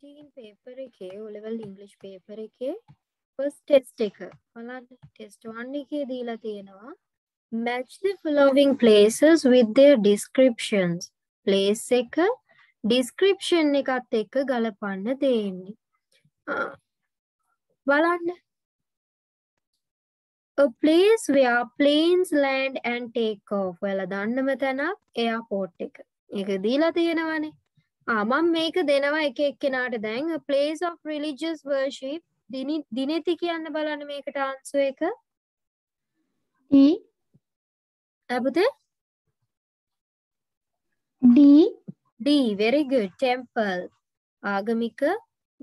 Paper එකේ O level English paper එකේ ෆස් test එක ඔලට ටෙස්ටවන් එකේ දීලා තියෙනවා match the following places with their descriptions place එක description එකත් එක්ක ගලපන්න දෙන්නේ බලන්න A place where planes land and take off. ඔයාලා දන්නම තැනක් එයාපෝට් එක. ඒක දීලා තියෙනවනේ. මම මේක දෙනවා එක එක්කෙනාට දැන් place of religious worship දිනෙති කියන්න බලන්න මේකට ආන්සු එක ඇබුතේ D D very good temple ආගමික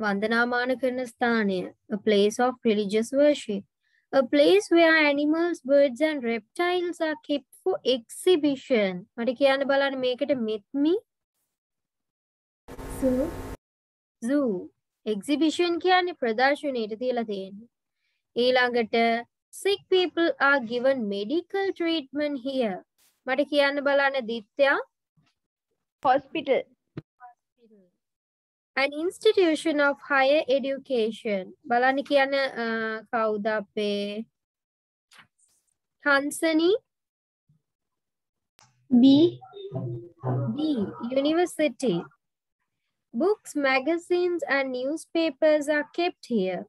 වන්දනාමාන කරන ස්ථානය a place of religious worship a place where animals birds and reptiles are kept for exhibition මට කියන්න බලන්න මේකට මෙත්මි zoo zoo එක්සිබිෂන් කියන්නේ ප්‍රදර්ශනයට තියලා තියෙන්නේ. ඊළඟට sick people are given medical treatment here. මට කියන්න බලන්න දිත්‍යා hospital an institution of higher education බලන්න කියන කවුද අපේ හන්සනි B B university Books, magazines and newspapers are kept here.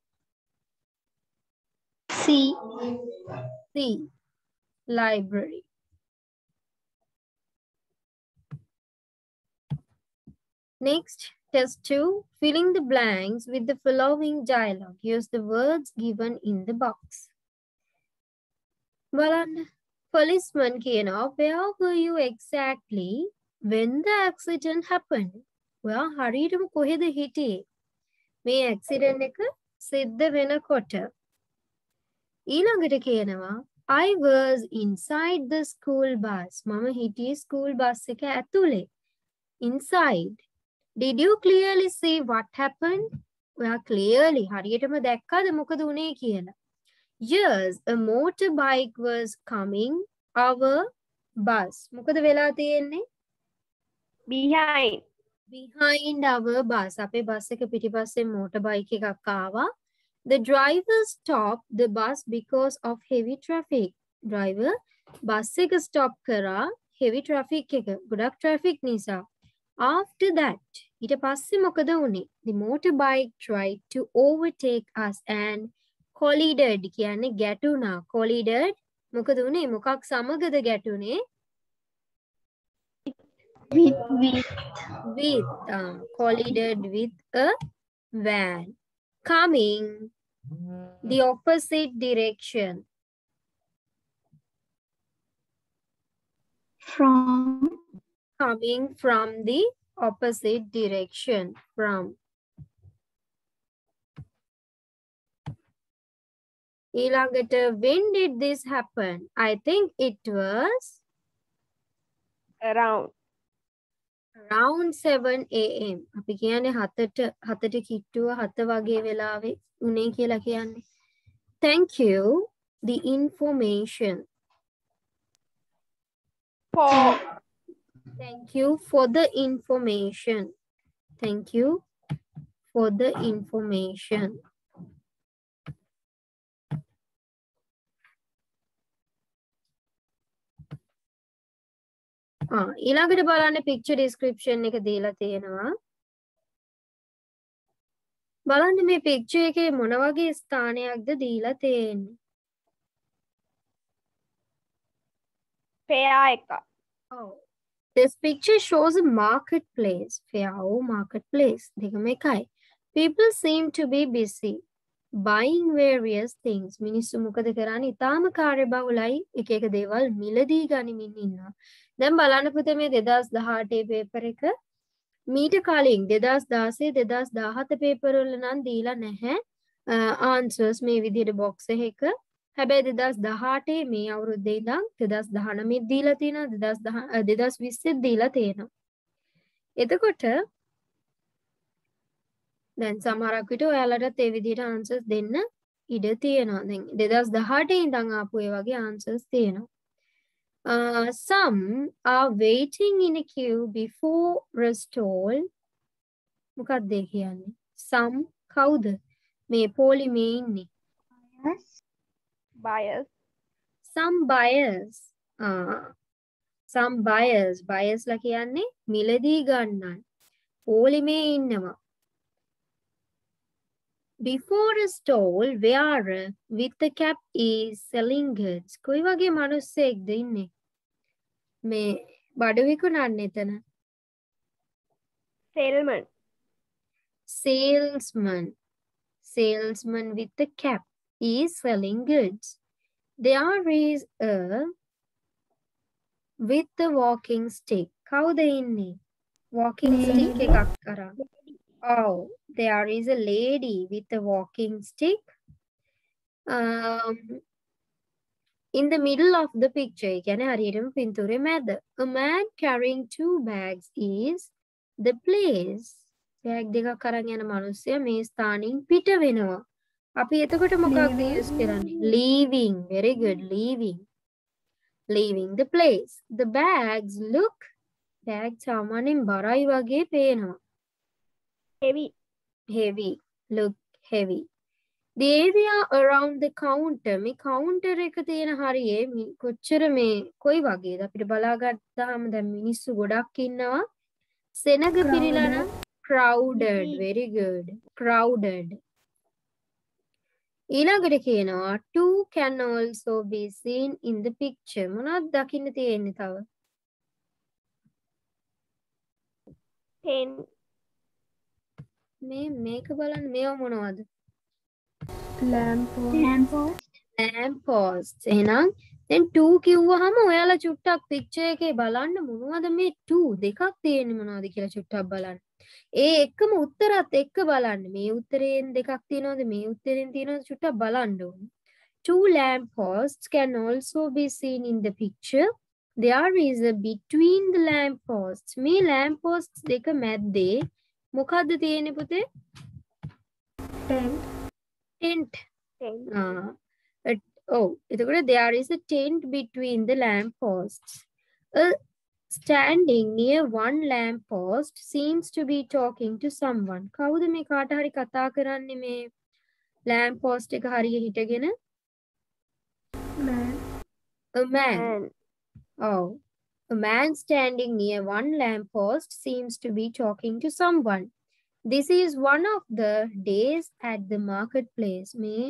C. C. Library. Next, test 2. Filling the blanks with the following dialogue. Use the words given in the box. Balan policeman කියනවා where were you exactly when the accident happened ඔයා හරියටම කොහෙද හිටියේ මේ accident එක සිද්ධ වෙනකොට ඊළඟට කියනවා I was inside the school bus මම හිටියේ ස්කූල් බස් එක ඇතුලේ inside did you clearly see what happened ඔයා clearly හරියටම දැක්කද මොකද උනේ කියලා yes a motorbike was coming our bus මොකද වෙලා තියෙන්නේ behind behind our bus අපේ බස් එක පිටිපස්සේ මෝටර් බයික් එකක් ආවා the driver stopped the bus because of heavy traffic driver bus එක stop කරා heavy traffic එක ගොඩක් traffic නිසා after that ඊට පස්සේ මොකද වුනේ the motorbike tried to overtake us and collided කියන්නේ ගැටුණා collided මොකද වුනේ මොකක් සමගද ගැටුනේ With. With. With. Uh, um, collided with a van. Coming. The opposite direction. From. Coming from the opposite direction. From. Ilagata, when did this happen? I think it was around රවන්් 7am අපි කියන හතට හතට කිට්ටුව හත වගේ වෙලාවේ උනේ කියලා කියන්නේ thank you the information for thank you for the information thank you for the information ඊළඟට බලන්න පික්ච ඩිස්ක්‍රිප්ෂන් එක දීලා තියෙනවා බලන්න මේ පික්ච එකේ මොන වගේ ස්ථානයක්ද දීලා තියෙන්නේ fair එක. Oh. This picture shows a marketplace. Fair or marketplace. දෙකම එකයි. People seem to be busy buying various things. මිනිස්සු මොකද කරන්නේ? ඊටාම කාර්යබහුලයි එක එක දේවල් මිලදී ගනිමින් ඉන්නවා. දැම් බලන්න පුතේ මේ දෙදස් දහටේ පේපර එක මීට කලින් දෙදස් දාසේ දෙදස් දාහත පේපරවල නම් දීලා නැහැ ආන්සර්ස් මේ විදියට බොක්ස එක හැබැයි දෙදස් දහටේ මේ අවුරුද්දේ දම් දෙදස් දහනමිත් දීලා තියෙන දෙදස් දෙදස් විස්සෙත් දීලා තියෙනවා එතකොට දැන් සමහරක් විට ඔයාලටත් ඒ විදිහට ආන්සර්ස් දෙන්න ඉඩ තියෙනවා දැන් දෙදස් දහටේ ඉඳන් ආපු ඒ වගේ ආන්සර්ස් තියෙනවා Uh, some are waiting in a queue before රස්ටෝල් මොකක්ද කියන්නේ? some කවුද? මේ පොලි මේ ඉන්නේ. Buyers. Buyers. some buyers. uh, some bias bias ලා කියන්නේ මිලදී ගන්නන්. පොලි මේ ඉන්නවා. Before a stall where with the cap is selling goods. Koi කොයි වගේ මිනිස්සෙක්ද ඉන්නේ? మే బడవి కు నన్ ఎతన salesman salesman salesman with the cap he is selling good they are is a with the walking stick కౌ ద ఇన్ని వాకింగ్ స్టిక్ కకరా ఆఓ they are is a lady with the walking stick In the middle of the picture, ඒ කියන්නේ හරියටම පින්තූරේ මැද. A man carrying two bags is the place. Bag දෙකක් අරන් යන මිනිස්සයා මේ ස්ථානින් පිට වෙනවා. අපි එතකොට මොකක්ද යූස් කරන්නේ? leaving. Very good. leaving. leaving the place. The bags look bag සාමාන්‍යයෙන් බරයි වගේ පේනවා. heavy. heavy. look heavy. the area around the counter මේ කවුන්ටර් එක තියෙන හරියේ කොච්චර මේ කොයි වගේද අපිට බලාගත්තාම දැන් මිනිස්සු ගොඩක් ඉන්නවා සෙනග පිරිලා නම් crowded very good crowded ඊළඟට කියනවා two can also be seen in the picture මොනවද දකින්න තියෙන්නේ තව pen මේ මේක බලන්න මේව මොනවද ලෑම්පෝස්ට් එහෙනම් දැන් 2 කිව්වහම ඔයාලා චුට්ටක් පික්චර් එකේ බලන්න මොනවද මේ 2 දෙකක් තියෙන්නේ මොනවද කියලා චුට්ටක් බලන්න. ඒ එකම උත්තරත් එක්ක බලන්න. මේ උත්තරයෙන් දෙකක් තියෙනවද මේ උත්තරෙන් තියෙනවද චුට්ටක් බලන්න ඕනේ. Two lamp posts can also be seen in the picture. There is a between the lamp posts. මේ lamp posts දෙක මැද්දේ මොකද්ද තියෙන්නේ පුතේ? lamp tent. Uh, but, oh, there is a tent between the lamp posts. Uh, standing near one lamp post seems to be talking to someone. කවුද මේ කාට හරි කතා කරන්නේ මේ lamp post Man. A man. man. Oh. A man standing near one lamp post seems to be talking to someone. this is one of the days at the marketplace මේ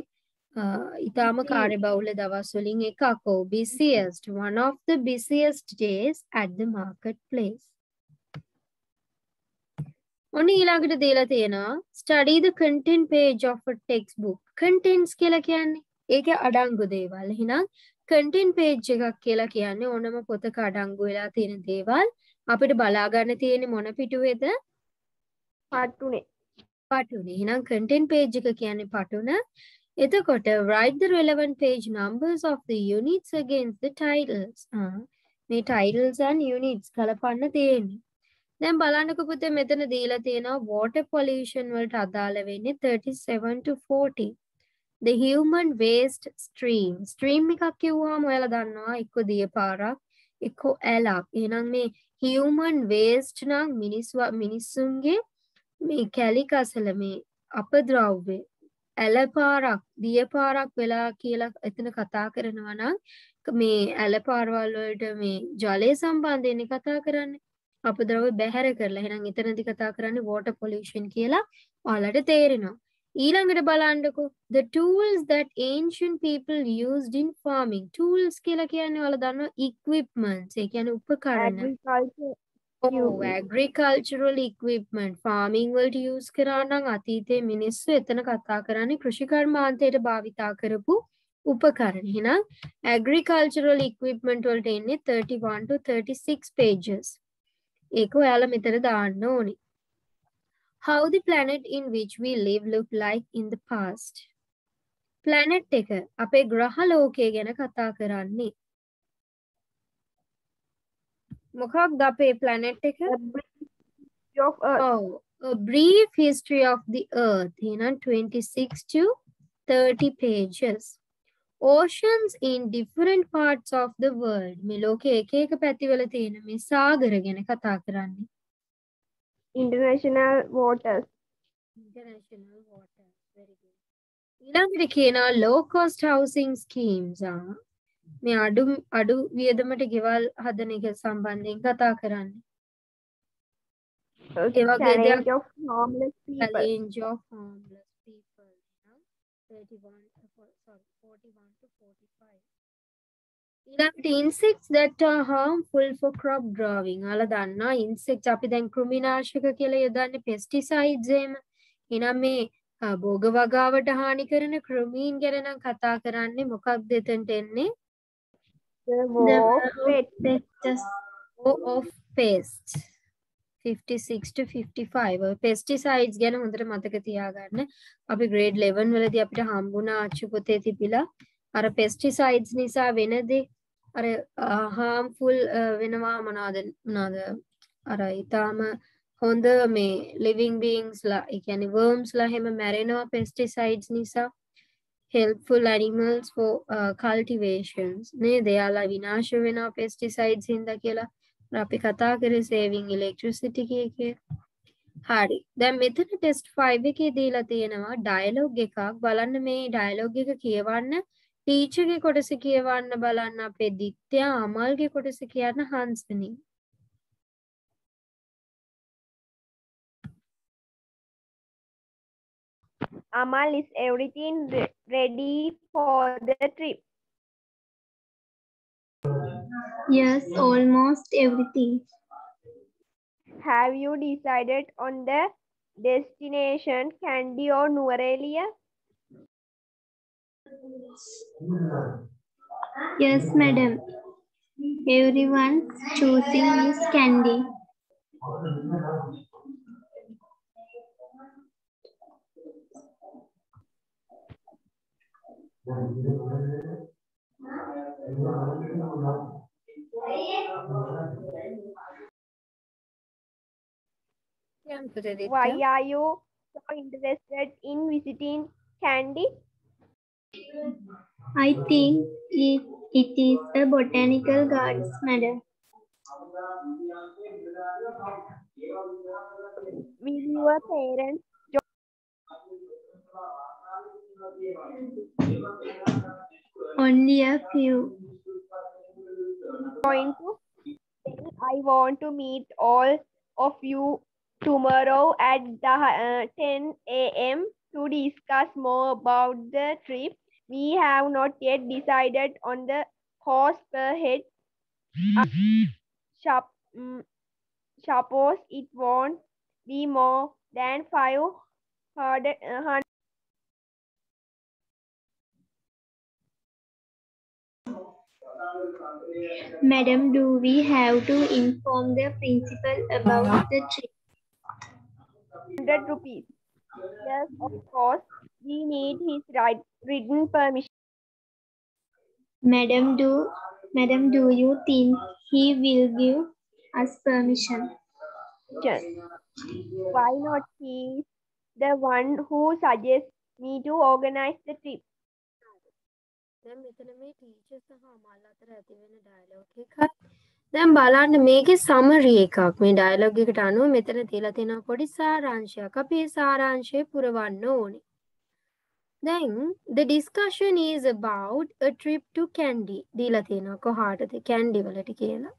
ඉතාම කාර්යබහුල දවස් වලින් එකක් ඔව් busiest one of the busiest days at the marketplace ඔන්න ඊළඟට දීලා තියෙනවා study the content page of a textbook contents කියලා කියන්නේ ඒක අඩංගු දේවල් එහෙනම් content page එකක් කියලා කියන්නේ ඕනම පොතක අඩංගු වෙලා තියෙන දේවල් අපිට බලා ගන්න තියෙන්නේ මොන පිටුවේද පටුනේ පටුන එහෙනම් කටෙන් පේජ් එක කියන්නේ පටුන එතකොට write the relevant page numbers of the units against the titles මේ titles and units කලපන්න තියෙන්නේ දැන් බලන්නකො පුතේ මෙතන දීලා තියෙනවා water pollution වලට අදාළ වෙන්නේ 37 to 40 the human waste stream stream එකක් කිව්වම ඔයාලා දන්නවා එක්ක දියපාරක් එක්ක ඇලක් එහෙනම් මේ human waste නම් මිනිස්සු මිනිස්සුන්ගේ මේ කැලික අසල මේ අපද්‍රව්‍ය ඇලපාරක් දියපාරක් වෙලා කියලා එතන කතා කරනවා නම් මේ ඇලපාරවල් වලට මේ ජලය සම්බන්ධයෙන් කතා කරන්නේ අපද්‍රව්‍ය බැහැර කරලා එහෙනම් එතනදි කතා කරන්නේ water pollution කියලා ඔයාලට තේරෙනවා ඊළඟට බලන්නකෝ the tools that ancient people used in farming tools කියලා කියන්නේ ඔයාලා දන්නවා equipments ඒ කියන්නේ උපකරණ ඔව් ඇග්‍රිකල්චරල් ඉක්විප්මන්ට් ෆාමිං වලට යූස් කරා නම් අතීතයේ මිනිස්සු එතන කතා කරන්නේ කෘෂිකර්මාන්තයට භාවිතා කරපු උපකරණ. එහෙනම් ඇග්‍රිකල්චරල් ඉක්විප්මන්ට් වලට එන්නේ 31 to 36 pages. ඒක ඔයාලා මෙතන දාන්න ඕනේ. How the planet in which we live look like in the past. planet එක අපේ ග්‍රහ ලෝකය ගැන කතා කරන්නේ. මොකක්ද අපේ ප්ලැනෙට් එක oh, brief history of the earth you know 26 to 30 pages oceans in different parts of the world මේ ලෝකයේ එක එක පැතිවල තියෙන මේ සාගර ගැන කතා කරන්නේ international waters international waters very good ඊළඟට කියනවා low cost housing schemes are මේ අඩු අඩු වියදමට ගෙවල් හදන එක සම්බන්ධයෙන් කතා කරන්න uh, ඊළඟට ඉන්සෙක්ස් that are harmful for crop growing. අලා දන්නා ඉන්සෙක්ට් අපි දැන් කෘමිනාශක කියලා යොදන්නේ pesticides එහෙම. එහෙනම් මේ භෝග වගාවට හානි කරන ක්‍රමීන් ගැන නම් කතා කරන්නේ මොකක්ද එතනට එන්නේ? The row of pages. Row of paste. 56 to 55 pesticides ගැන හොඳට මතක තියාගන්න අපි grade 11 වලදී අපිට හම්බුණා අච්චු පොතේ තිබිලා අර pesticides නිසා වෙනදී අර harmful වෙනවා මොනවාද මොනවාද අර ඊටාම හොඳ මේ living beings ලා ඒ කියන්නේ worms ලා හැම මැරෙනවා pesticides නිසා helpful animals for uh, cultivations නේ දෙයාලා විනාශ වෙන pesticides හින්දා කියලා අපි කතා කරේ saving electricity කිය හරි දැන් මෙතන test 5 එකේ දීලා තියෙනවා dialogue එකක් බලන්න මේ dialogue එක කියවන්න teacher ගේ කොටස කියවන්න බලන්න අපේ දිත්‍යා අමල්ගේ කොටස කියන්න හන්සනී Amal, is everything ready for the trip? Yes, almost everything. Have you decided on the destination, Candy or Nurelia? Yes, madam. Everyone's choosing is Candy. Why are you so interested in visiting Candy? I think it, it is a botanical garden. madam. Will your parents only a few. Going to. I want to meet all of you tomorrow at the, uh, 10 a.m. to discuss more about the trip. We have not yet decided on the cost per head. Uh, shop, um, suppose it won't be more than five hundred. Uh, Madam, do we have to inform the principal about the trip? 100 rupees. Yes, of course. We need his written permission. Madam, do Madam, do you think he will give us permission? Yes. Why not? He the one who suggests me to organize the trip. දැම් මෙතන මේ teacher සහ අමල් අතර ඇතිවෙන ඩයිලෝග එකත් දැම් බලන්න මේක සමරිය එකක් මේ ඩයිලෝගිකට අනුව මෙතන තිලා තිෙන පොඩි සාරංශයක් අපේ සාරංශය පුරවන්න ඕනි දැන් the discussion is about a trip to candy දීලා තියෙනවා කොහාටද කැන්ඩි වලට කියලා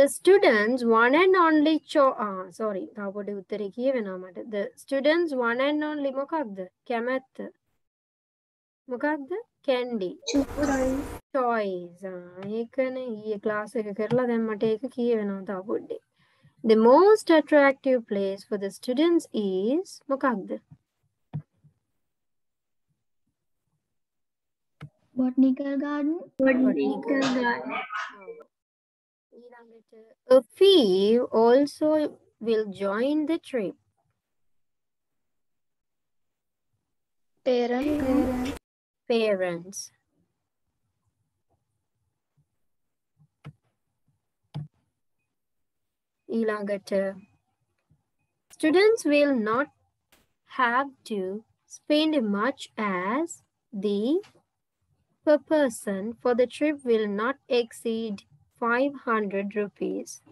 the students one and only cho ah sorry තව පොඩි උත්තරේ කියවෙනවා මට the students one and only මොකක්ද කැමැත්ත මොකක්ද candy. toys. Choice. Choice. Choice. Choice. Choice. The most attractive place for the students is Mukagda. Botanical garden. Botanical garden. A fee also will join the trip. Parent parents. Elongator. Students will not have to spend much as the per person for the trip will not exceed 500 rupees.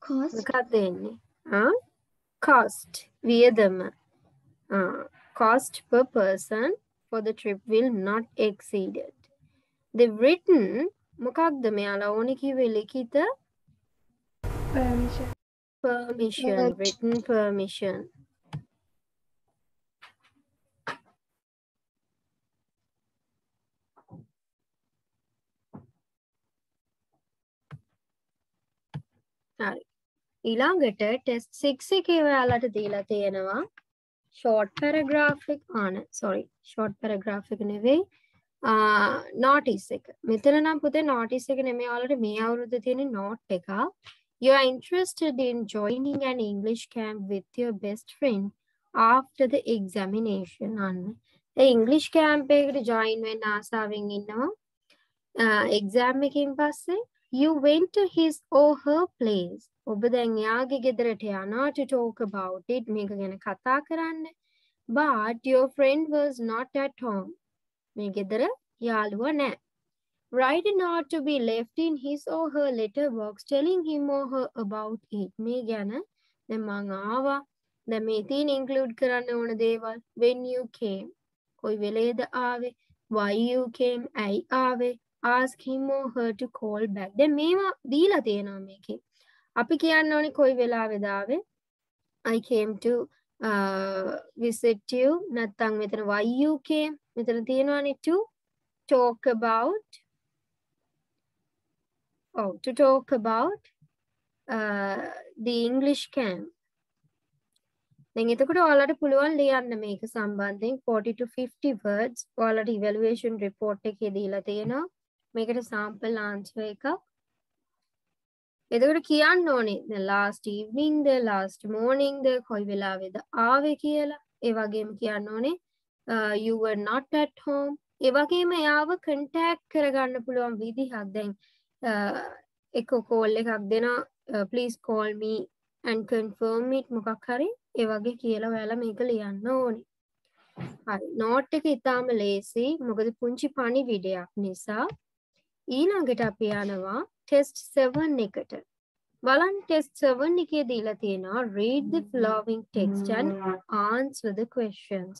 Cost? cost Viedama. cost per person for the trip will not exceed it. They've written මොකක්ද මෙයාලා ඕනි කිවේ ලිඛිත permission permission written permission ඊළඟට test six එකේ ඔයාලට දීලා තියෙනවා ෂෝට් පැරග්‍රාෆික් ආන සොරි ෂෝට් පැරග්‍රාෆික් නෙවෙයි නෝටිස් එක මෙතන නම් පුතේ නෝටිස් එක නෙමෙයි ඔයාලට මේ අවුරුද්ද තියෙන නෝට් එක you are interested in joining an english camp with your best friend after the examination අන්න ඒ ඉංග්ලිෂ් කැම්ප් එකට join වෙන්න ආසාවෙන් ඉන්නවා එක්සෑම් එකකින් පස්සේ you went to his or her place ඔබ දැන් එයාගේ ගෙදරට යනා to talk about it මේක ගැන කතා කරන්න but your friend was not at home මේ ගෙදර යාළුවා නැහැ write a note to be left in his or her letterbox telling him or her about it මේ ගැන දැන් මං ආවා දැන් මේ තියෙන include කරන්න ඕන දේවල් when you came කොයි වෙලේද ආවේ why you came ඇයි ආවේ ask him or her to call back දැන් මේවා දීලා තියෙනවා මේකේ අපි කියන්න ඕනි කොයි වෙලාවෙදාවේ I came to uh, visit you නැත්තං මෙතන why you came මෙතන තියෙනවානේ to talk about oh to talk about uh, the English camp දැන් එතකොට ඔයාලට පුළුවන් ලියන්න මේක සම්බන්ධයෙන් 40 to 50 words ඔයාලට evaluation report එකේ දීලා තියෙනවා මේකට sample answer එකක් එතකට කියන්න ඕනේ ලාස්ට ඉවින්ද ලාස්ට මෝනිංද කොයි වෙලාවෙද ආවේ කියලා ඒවගේම කියන්න ඕනේ යුව uh, not at home ඒවගේම යාව කටක් කරගන්න පුළුවන් විදිහක් දැන් uh, එක කෝල් එකක් දෙෙන පලිස් කෝල්මී ඇන් කන්ෆර්මීට් මොකක් හරි ඒවගේ කියලා වැෑල මේක ලියන්න ඕනේ නෝට් එක ඉතාම ලේසි මොකද පුංචි පණි විඩයක් නිසා ඊළඟට අපි යනවා ටෙස්ට් 7 එකට. බලන්න ටෙස්ට් 7 එකේ දීලා තියෙනවා read the following text and answer the questions.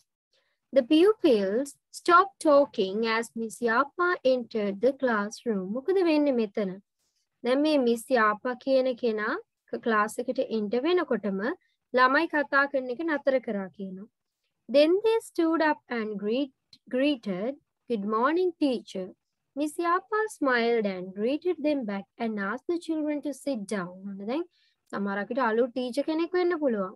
The pupils stopped talking as Miss Yapa entered the classroom. මොකද වෙන්නේ මෙතන? දැන් මේ Miss Yapa කියන කෙනා ක්ලාස් එකට එන්ටර් වෙනකොටම ළමයි කතා කරන එක නතර කරා කියනවා. Then they stood up and greet, greeted, "Good morning, teacher." Miss Yappa smiled and greeted them back and asked the children to sit down. ඔන්න දැන් සමහර අයට අලුත් ටීචර් කෙනෙක් වෙන්න පුළුවන්.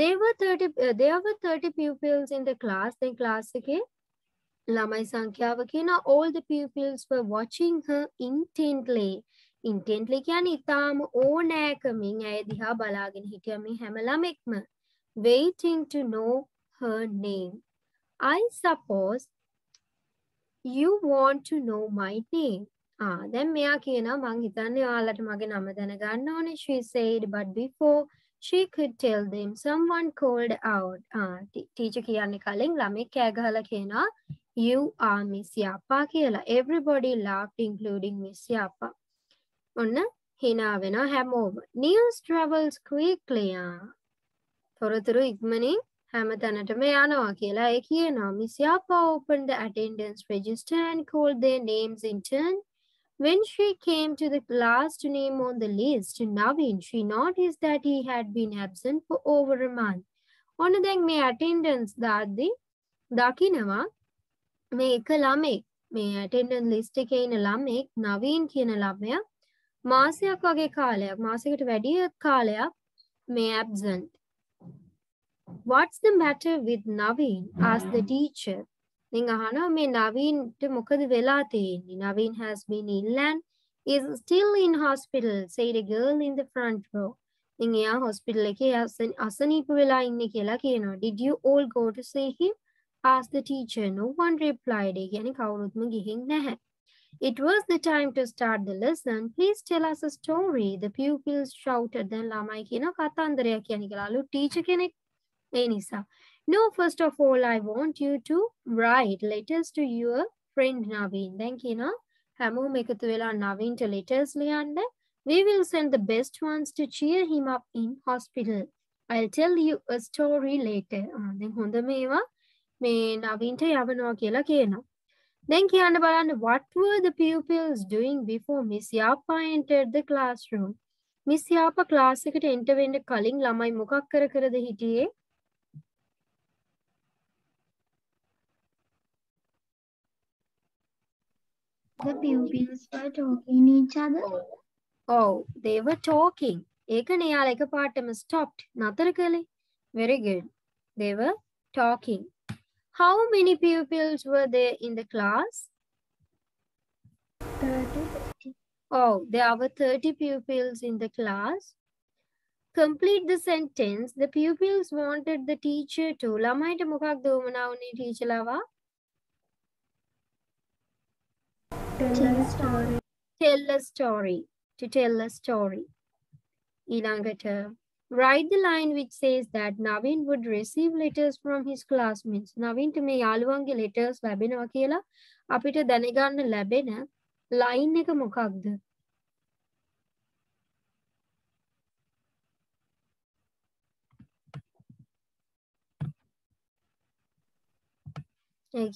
There were 30 uh, there were 30 pupils in the class. දැන් class එකේ ළමයි සංඛ්‍යාව කියන all the pupils were watching her intently. intently කියන්නේ ඉතාම ඕනෑකමින් ඇය දිහා බලාගෙන හිටිය මේ හැම ළමෙක්ම waiting to know her name. I suppose You want to know my name. Ah, දැන් මෙයා කියනවා මං හිතන්නේ ඔයාලට මගේ නම දැනගන්න ඕනේ. She said but before she could tell them someone called out. Ah, teacher කියන්නේ කලින් ළමෙක් කෑ ගහලා කියනවා you are miss yappa කියලා. Everybody laughed including miss yappa. ඔන්න hina වෙනවා හැමෝම. News travels quickly. Ah. තොරතුරු ඉක්මනින් හැම තැනටම යනවා කියලා ඒ කියනවා Miss Yapa opened the attendance register and called their names in turn. When she came to the last name on the list, Navin, she noticed that he had been absent for over a month. ඔන්න දැන් මේ attendance දාද්දි දකිනවා මේ එක ළමෙක් මේ ඇටෙන්ඩන් list එක ඉන්න ළමෙක් නවීන් කියන ළමයා මාසයක් වගේ කාලයක් මාසකට වැඩිය කාලයක් මේ absent What's the matter with Naveen? asked the mm. teacher. Ningahana me Naveen to Mukad Velate. Naveen has been ill and is still in hospital, said a girl in the front row. நீங்க ஏன் ஹாஸ்பிட்டலுக்கு அசனிப்பு விழா இன்னைக்கு எல்லாம் கேணும் did you all go to say him as the teacher no one replied எனக்கு அவருத்ம கிஹிங் நெஹ It was the time to start the lesson. Please tell us a story. The pupils shouted. Then Lamai kino kathandariya kyanigalalu teacher kenek ඒ නිසා No, first of all, I want you to write letters to your friend Naveen. දැන් කියනවා හැමෝම එකතු වෙලා නවීන්ට letters ලියන්න. We will send the best ones to cheer him up in hospital. I'll tell you a story later. දැන් හොඳ මේවා මේ නවීන්ට යවනවා කියලා කියනවා. දැන් කියන්න බලන්න what were the pupils doing before Miss Yapa entered the classroom? Miss Yapa class එකට enter වෙන්න කලින් ළමයි මොකක් කර කරද හිටියේ? The pupils were talking each other. Oh, they were talking. ඒකනේ යාලා එක පාටම stopped. නතර Very good. They were talking. How many pupils were there in the class? 30. Oh, there were 30 pupils in the class. Complete the sentence. The pupils wanted the teacher to. ළමයිට මොකක්ද වුණා උනේ tell a story. Tell a story. To tell a story. Ilangata. Write the line which says that Navin would receive letters from his classmates. Navin to me යාළුවන්ගේ letters ලැබෙනවා කියලා අපිට දැනගන්න ලැබෙන line එක මොකක්ද?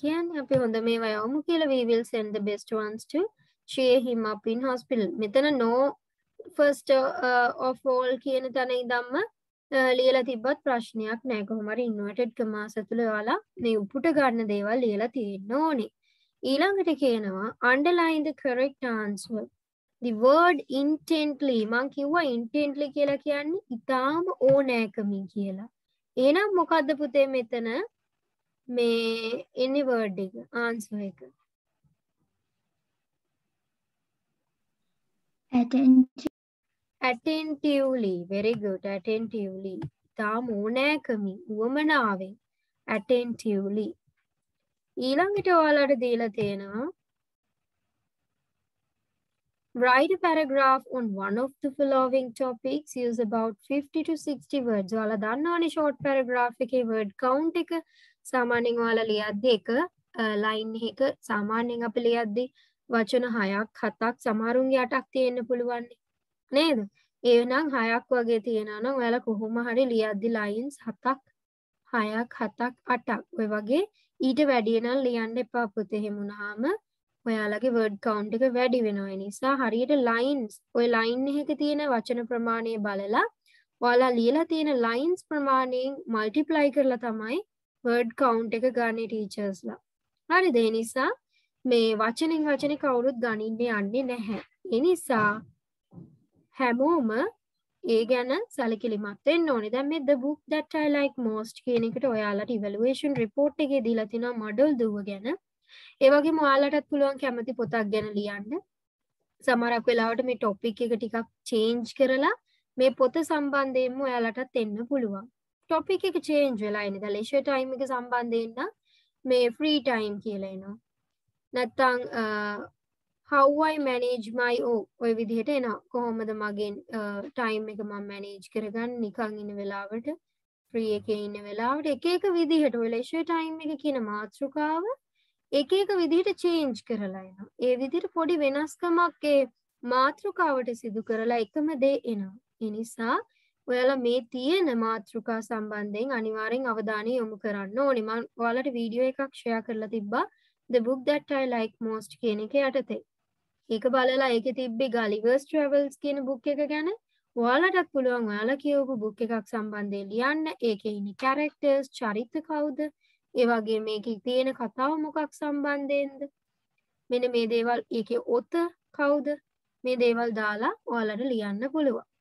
කියන් අපි හොඳ මේවා යවමු කියලා we will send the best ones to cheer him up in hospital මෙතන no first uh, of all කියන තැන ඉදම්ම uh, ලියලා තිබ්බත් ප්‍රශ්නයක් නෑ කොහොමරි ඉන්වර්ටඩ් කමාස තුළ ඔයාලා මේ උපුට ගන්න දේවල් ලියලා තියෙන්න ඕනේ ඊළඟට කියනවා underline the correct answer the word intently මං කිව්වා intently කියලා කියන්නේ ඉතාම ඕනෑකමින් කියලා එහෙනම් මොකද්ද පුතේ මෙතන මේ එනි වර්ඩ් එක ආන්සර් එක ඇටෙන්ටිව්ලි very good ඇටෙන්ටිව්ලි තාම ඕනෑකමින් උවමනාවෙන් ඇටෙන්ටිව්ලි ඊළඟට ඔයාලට දීලා තියෙනවා Write a paragraph on one of the following topics. Use about 50 to 60 words. ඔයාලා දන්නවනේ short paragraph එකේ word count එක සාමාන්‍යයෙන් ඔයාලා ලියද්දී එක ලයින් එක සාමාන්‍යයෙන් අපි ලියද්දී වචන 6ක් 7ක් සමහරුන්ගේ 8ක් තියෙන්න පුළුවන් නේද? එහෙනම් 6ක් වගේ තියෙනවා නම් ඔයාලා කොහොම හරි ලියද්දී ලයින්ස් 7ක් 6ක් 7ක් 8ක් ඔය වගේ ඊට වැඩිය නම් ලියන්න එපා පුතේ එහෙම වුණාම ඔයාලගේ වර්ඩ් කවුන්ට් එක වැඩි වෙනවා ඒ නිසා හරියට ලයින්ස් ඔය ලයින් එකේ තියෙන වචන ප්‍රමාණය බලලා ඔයාලා ලියලා තියෙන ලයින්ස් ප්‍රමාණයෙන් මල්ටිප්ලයි කරලා තමයි වර්ඩ් කවුන්් එක ගන්න ටීචර්ස්ලා හරි දේ නිසා මේ වචනින් වචන කවුරුත් ගනින්නේ යන්නේ නැහැ එනිසා හැමෝම ඒ ගැන සැලකිලිමත් වෙන්න ඕනේ. දැන් මේ the book that I like most කියන එකට ඔයාලට evaluation report එකේ දීලා තිනවා model දුව ගැන. ඒ වගේම ඔයාලටත් පුළුවන් කැමති පොතක් ගැන ලියන්න. සමහරක් වෙලාවට මේ topic එක ටිකක් change කරලා මේ පොත සම්බන්ධයෙන්ම ඔයාලටත් එන්න පුළුවන්. ටොපික එක චේන්ජ් වෙලා එන ලේෂය ටයිම් එක සම්බන්ධයෙන්න්න මේ ෆ්‍රී ටයිම් කියලනවා නැත්තං හවයි මැනේජ් මයි ඕ ඔය විදිහට එන කොහොමද මගෙන් ටයිම් එක මං මැනේජ් කරගන්න නිකං ඉන්න වෙලාවට ්‍රී එක ඉන්න වෙලාවට එක එක විදිහට ලේෂය ටයිම් එක කියන මාතෘකාව එක එක විදිහට චේන්ජ් කරලායන ඒ විදිට පොඩි වෙනස්කමක්ගේ මාතෘකාවට සිදු කරලා එකම දේ එනවා එනිසා ඔයාල මේ තියෙන මාතෘකා සම්බන්ධයෙන් අනිවාරෙන් අවධානය යොමු කරන්න ඕනිම ඔයාලට වීඩියෝ එකක් ෂයා කරලා තිබ්බා the book that I like most කියන එක යටතේ ඒක බලලා ඒක තිබ්බි ගලිවර්ස් ට්‍රවල්ස් කියන බුක් එක ගැන ඔයාලටත් පුළුවන් ඔයාල කියවපු බුක් එකක් සම්බන්ධය ලියන්න ඒක ඉනි කැරෙක්ටර්ස් චරිත කවුද ඒවගේ මේක තියෙන කතාව මොකක් සම්බන්ධයෙන්ද මෙන මේ දේවල් ඒක ඔත කවුද මේ දේවල් දාලා ඔයාලට ලියන්න පුළුවන්